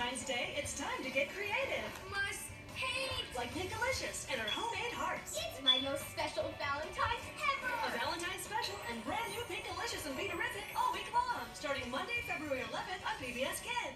Valentine's Day, it's time to get creative. Must hate. Like Pinkalicious and her homemade hearts. It's my most special Valentine's ever. A Valentine's special and brand new Pinkalicious and Be all week long, starting Monday, February 11th on PBS Kids.